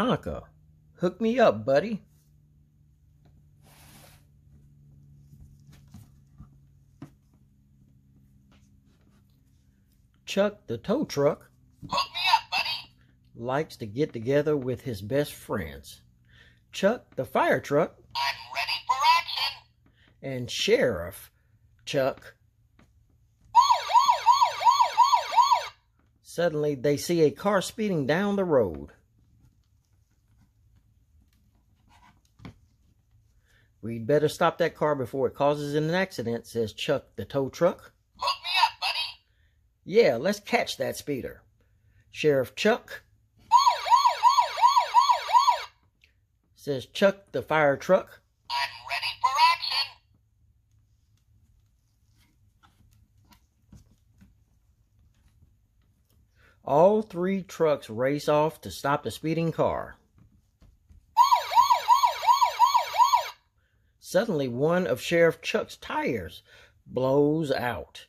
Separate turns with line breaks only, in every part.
Tonka. Hook me up, buddy. Chuck the tow truck
Hook me up, buddy.
likes to get together with his best friends. Chuck the fire truck
I'm ready for action.
and Sheriff Chuck. Suddenly, they see a car speeding down the road. We'd better stop that car before it causes an accident, says Chuck the tow truck.
Hook me up, buddy.
Yeah, let's catch that speeder. Sheriff Chuck says Chuck the fire truck.
I'm ready for action.
All three trucks race off to stop the speeding car. Suddenly, one of Sheriff Chuck's tires blows out.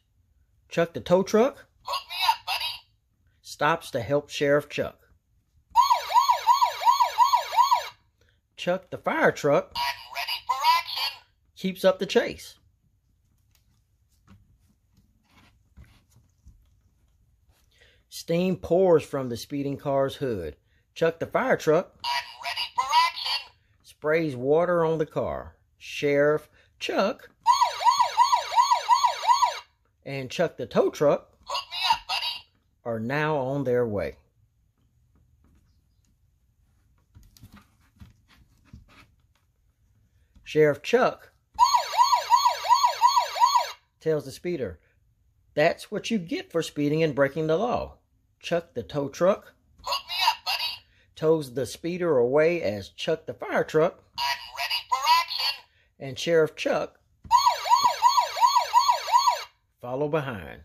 Chuck the tow truck
Hook me up, buddy.
stops to help Sheriff Chuck. Chuck the fire truck
I'm ready for action.
keeps up the chase. Steam pours from the speeding car's hood. Chuck the fire truck
I'm ready for action.
sprays water on the car. Sheriff Chuck and Chuck the tow truck
up, buddy.
are now on their way. Sheriff Chuck tells the speeder, That's what you get for speeding and breaking the law. Chuck the tow truck
Hook me up, buddy.
tows the speeder away as Chuck the fire truck
I'm ready for action.
And Sheriff Chuck follow behind.